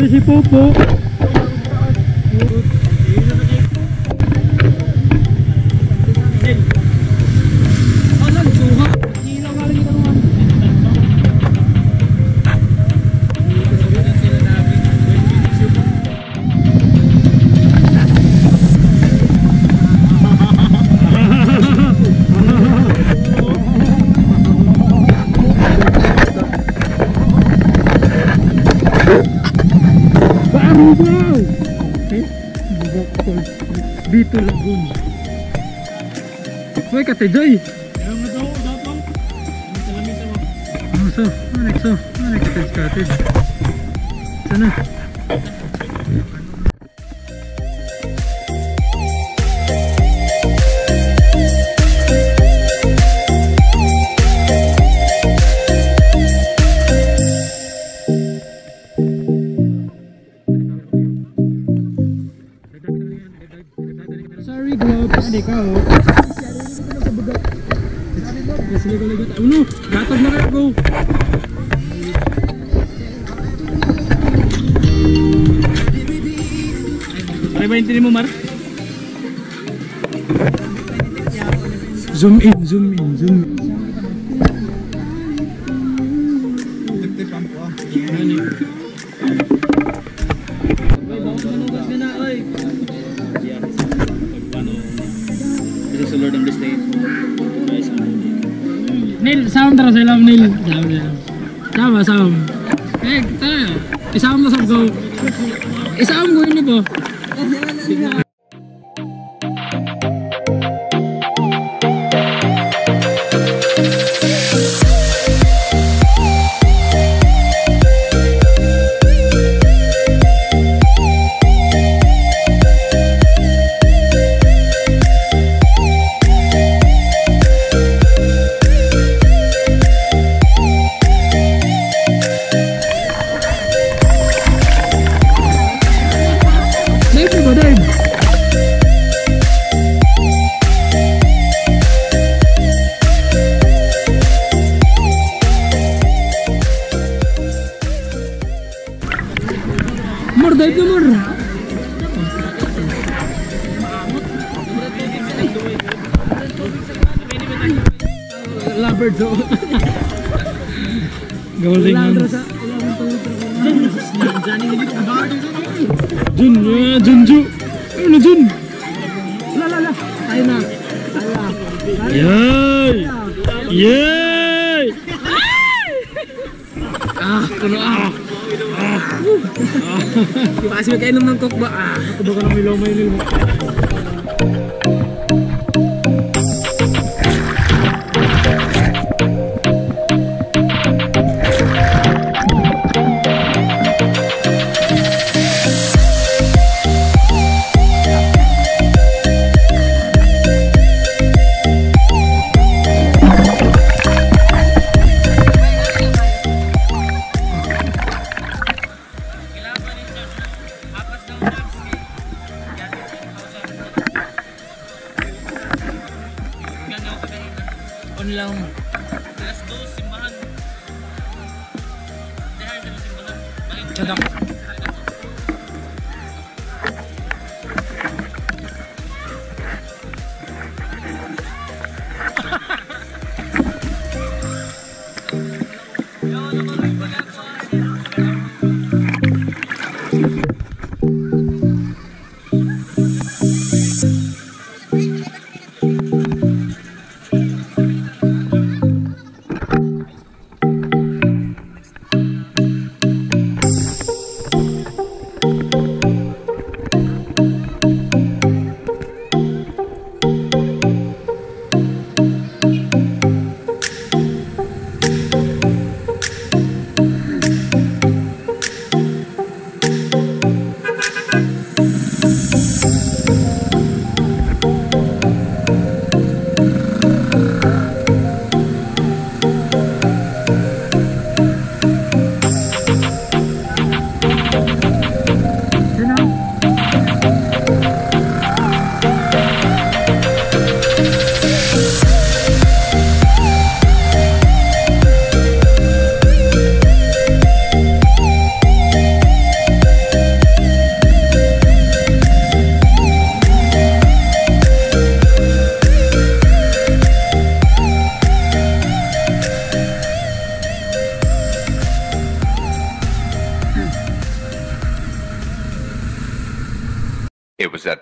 ada si Pupu. Popo. Barubaw! Eh, Falls. Dito Lagoon. Uy, Kate Joy! Ano so? Ano next so? Ano next cottage? Sana? Yes, ligo, ligo. Ano? Gatag na kayo, go. Ano ba yung mo, Mar? Zoom in, zoom in, zoom in. Tara. Isama sa go. Isama ko ini po. Di ba kasi may kok, Mbak. Aku bakal ako ba ka? Nang milaw may nil mo? On lang. Chadak.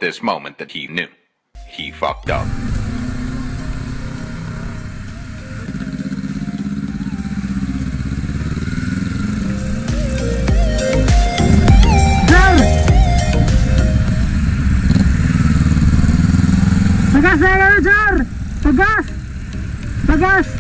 this moment that he knew. He fucked up. Pagas na lang, sir! Pagas! Pagas!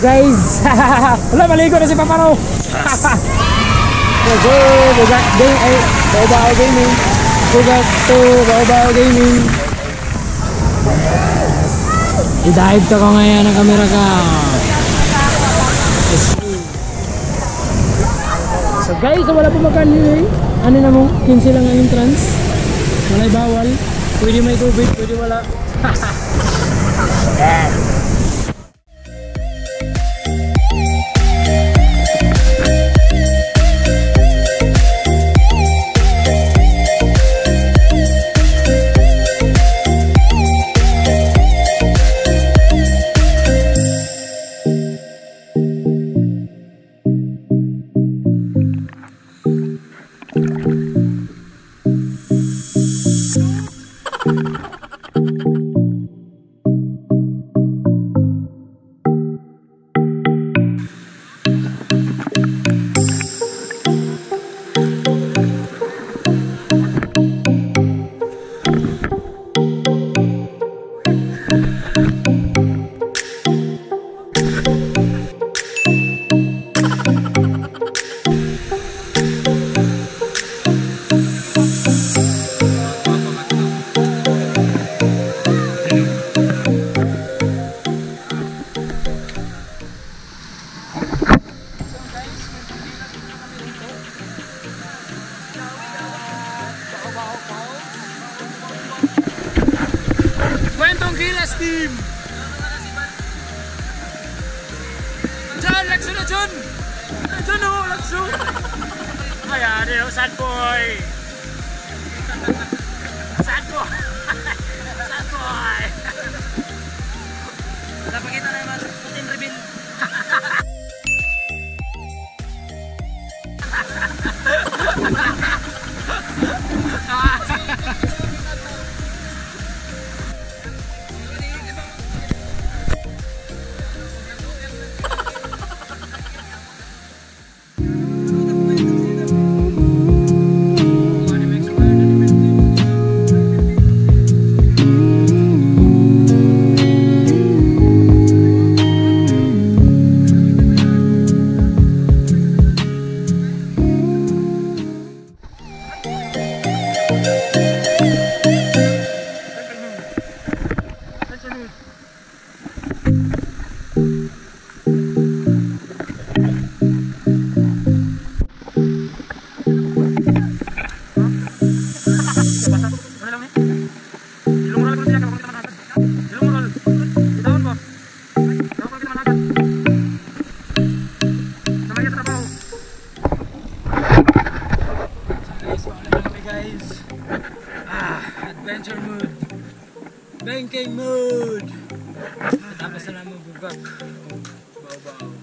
So guys, wala maligo na si Paparo. Let's go, Bugat Game, ay, Baobao Gaming. Bugat to Baobao Gaming. I-dive ka ko ngayon ng kamera ka. So guys, wala pa magkano eh. Ano na mo? 15 lang ang entrance. Wala'y bawal. Pwede may tubig, pwede wala. Kwentong Banking mood. Tapos na namin bugak. Baw-baw.